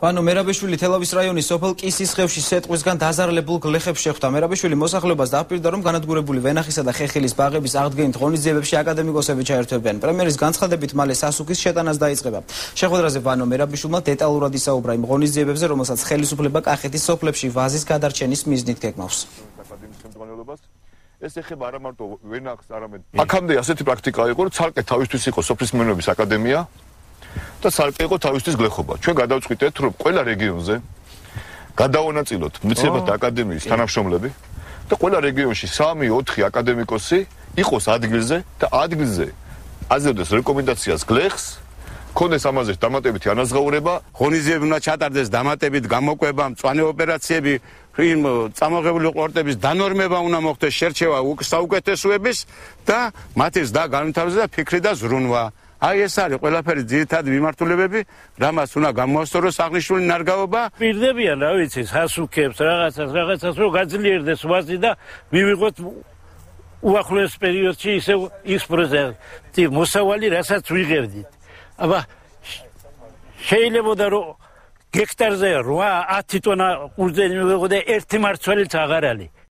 ვანო მერაბეშვილი თელავის რაიონის სოფელ კისის ხევში სეტყვისგან დაზარალებულ გლეხებს შეხვდა. მერაბეშვილი მოსახლეობას დააპირდა, რომ განადგურებული ვენახისა და ხეხილის ბაღების აღდგენით ღონისძიებებში აკადემიკოსები ჩაერთვებიან. პრემიერის განცხადებით მალე სასუქის შეტანას დაიწყება. შეხვედრაზე ვანო მერაბეშვილმა დეტალურად ისაუბრა იმ ღონისძიებებზე, რომელსაც ხელისუფლება კახეთის სოფლებში ვაზის გადარჩენის მიზნით გეკმავს. ეს ეხება არა მარტო ვენახს, არამედ აქამდე ასეთი პრაქტიკა იყო, რომ ცალკე თავისთვის იყო სოფლის მეურნეობის აკადემია, და სალკე იყო თავისთვის გლეხობა. ჩვენ გადავწყვიტეთ, რომ ყველა რეგიონზე გადავანაწილოთ მეცნიერებათა აკადემიის თანამშრომლები და ყველა რეგიონში 3-4 აკადემიკოსი იყოს ადგილზე და ადგილზე აზრდეს რეკომენდაციას გლეხს კონდეს ამაზე დამატებითი ანაზღაურება, ღონისძიებები უნდა ჩატარდეს დამატებით გამოკვება, მწვანე ოპერაციები, იმ წამოღებული ყორტების დანორმება უნდა მოხდეს შერჩევა საუკეთესოების და მათის და განვითარება და ფიქრი და ზრუნვა. აი ეს არის ყველაფერი ძირითადი მიმართულებები, რამაც უნდა გამოასწოროს აღნიშნული ნარგავობა. პირდებიან, რა ვიცი, სასუქებს, რაღაცას, რაღაცას რო გაძლიერდეს ვაზი და მივიღოთ უახლოეს პერიოდში ისე ის პრეზენტი მოსავალი, რასაც ვიღებდით. აბა შეიძლება რომ გექტარზე 8-10 ტონა ყურძენი მივიღო და ერთი მარცვალიც აღარ არის.